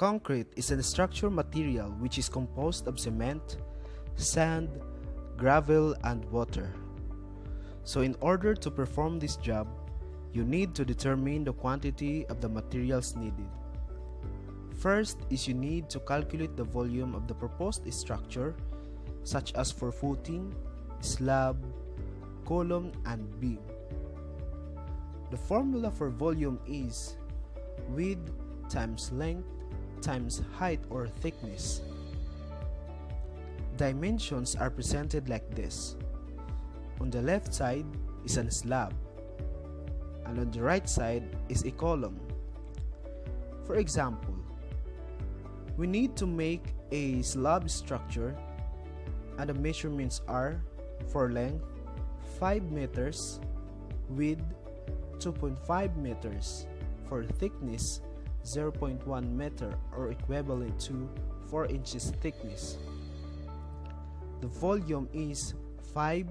Concrete is a structural material which is composed of cement, sand, gravel, and water. So, in order to perform this job, you need to determine the quantity of the materials needed. First is you need to calculate the volume of the proposed structure, such as for footing, slab, column, and beam. The formula for volume is width times length times height or thickness. Dimensions are presented like this. On the left side is a slab, and on the right side is a column. For example, we need to make a slab structure and the measurements are for length 5 meters, width 2.5 meters, for thickness 0.1 meter or equivalent to 4 inches thickness. The volume is 5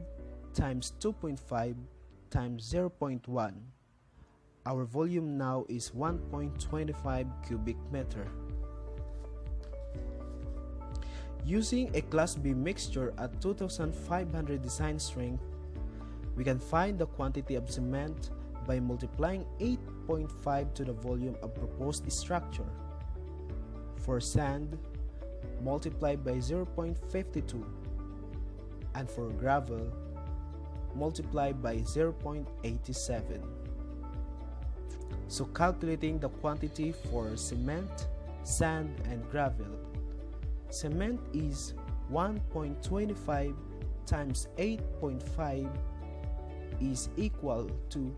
times 2.5 times 0.1. Our volume now is 1.25 cubic meter. Using a Class B mixture at 2500 design strength, we can find the quantity of cement by multiplying 8.5 to the volume of proposed structure. For sand, multiply by 0.52 and for gravel, multiply by 0.87. So calculating the quantity for cement, sand and gravel, cement is 1.25 times 8.5 is equal to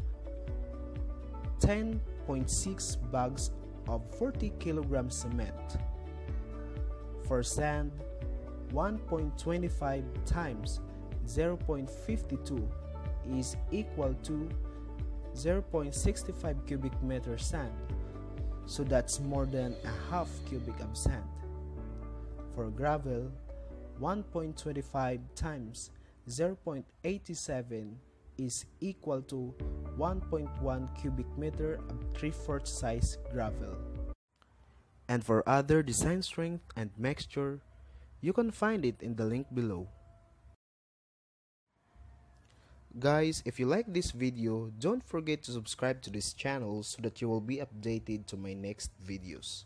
10.6 bags of 40 kg cement. For sand, 1.25 times 0.52 is equal to 0.65 cubic meter sand. So that's more than a half cubic of sand. For gravel, 1.25 times 0.87 is equal to 1.1 cubic meter of 3 4 size gravel. And for other design strength and mixture, you can find it in the link below. Guys, if you like this video, don't forget to subscribe to this channel so that you will be updated to my next videos.